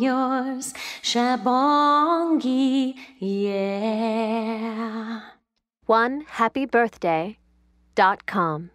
yours, Shabongi, yeah. One happy birthday dot com.